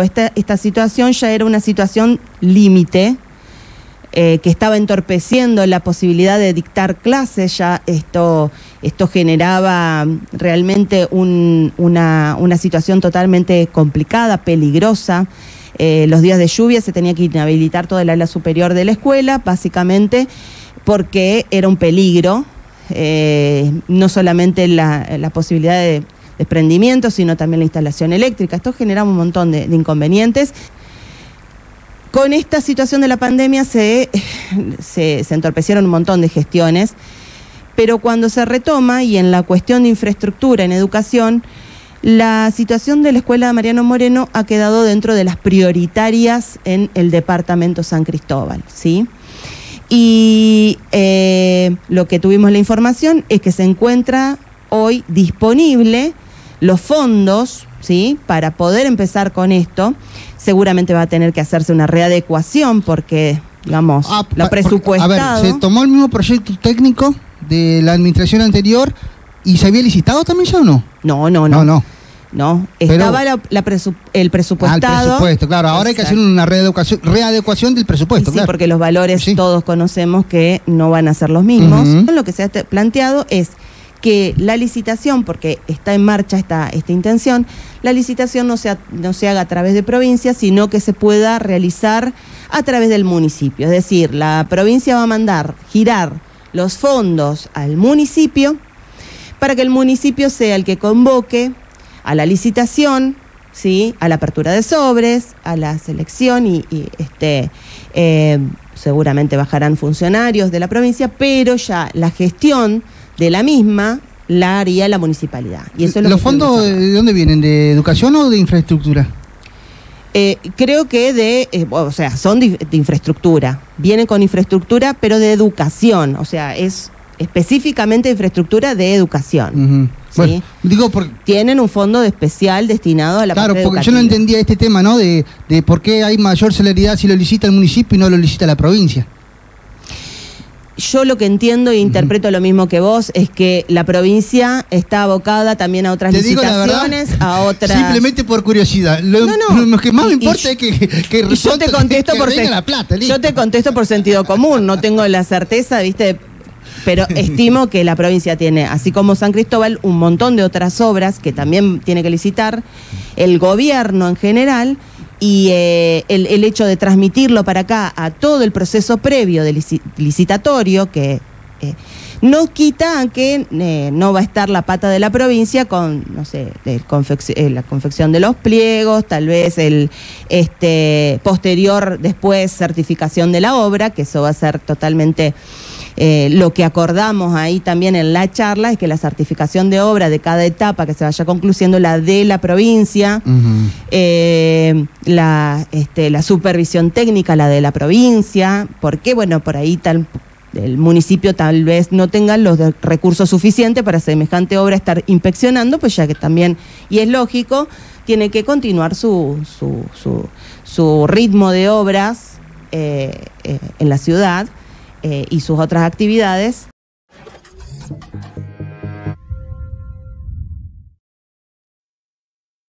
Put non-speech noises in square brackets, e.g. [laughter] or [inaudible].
Esta, situación ya era una situación límite eh, que estaba entorpeciendo la posibilidad de dictar clases, ya esto, esto generaba realmente un- una, una situación totalmente complicada, peligrosa. Eh, los días de lluvia se tenía que inhabilitar toda el ala superior de la escuela, básicamente porque era un peligro, eh, no solamente la, la posibilidad de desprendimiento, sino también la instalación eléctrica. Esto generaba un montón de, inconvenientes. Con esta situación de la pandemia se, se, se entorpecieron un montón de gestiones, pero cuando se retoma y en la cuestión de infraestructura en educación, la situación de la escuela de Mariano Moreno ha quedado dentro de las prioritarias en el departamento San Cristóbal, ¿sí? Y eh, lo que tuvimos la información es que se encuentra hoy disponible los fondos, ¿sí? Para poder empezar con esto. Seguramente va a tener que hacerse una readecuación porque, digamos, Ah, lo presupuestado. A ver, se tomó el mismo proyecto técnico de la administración anterior y se había licitado también ya o no? No, no, no. No, no. No, Pero- estaba la- la presu- el presupuestado. presupuesto, claro. Ahora hay que hacer una readecuación, readecuación del presupuesto, sí, claro. porque los valores Sí. todos conocemos que no van a ser los mismos. Ujú. Lo que se ha te- planteado es que la licitación, porque está en marcha esta, esta intención, la licitación no se, no se haga a través de provincias, sino que se pueda realizar a través del municipio. Es decir, la provincia va a mandar girar los fondos al municipio para que el municipio sea el que convoque a la licitación, ¿sí? a la apertura de sobres, a la selección y, y, este, eh, seguramente bajarán funcionarios de la provincia, pero ya la gestión de la misma la haría la municipalidad. Y eso es lo ¿Los que fondos de dónde vienen? ¿De educación o de infraestructura? Eh, creo que de, eh, o sea, son de, de infraestructura. Vienen con infraestructura, pero de educación. O sea, es específicamente infraestructura de educación. Sí. Bueno, digo porque Tienen un fondo de especial destinado a la Claro, parte porque yo no entendía este tema, ¿no? De, de por qué hay mayor celeridad si lo licita el municipio y no lo licita la provincia. Yo lo que entiendo e interpreto lo mismo que vos es que la provincia está abocada también a otras Te digo la verdad, licitaciones, a otras. Simplemente por curiosidad. Lo, No, no. lo que más me Y- importa es que, que yo te contesto que por sen- la plata, listo. Yo te contesto por sentido común, no tengo la certeza, ¿viste? Pero [laughs] estimo que la provincia tiene, así como San Cristóbal, un montón de otras obras que también tiene que licitar, el gobierno en general, y eh, el, hecho de transmitirlo para acá a todo el proceso previo de lici- licitatorio, que eh, no quita que eh, no va a estar la pata de la provincia con, no sé, el eh, la confección de los pliegos, tal vez el este posterior después certificación de la obra, que eso va a ser totalmente eh, lo que acordamos ahí también en la charla, es que la certificación de obra de cada etapa que se vaya concluyendo, la de la provincia, eh, la, este, la supervisión técnica, la de la provincia, porque bueno, por ahí tal el municipio tal vez no tenga los recursos suficientes para semejante obra estar inspeccionando, pues ya que también, y es lógico, tiene que continuar su, su, su, su ritmo de obras eh, en la ciudad eh, y sus otras actividades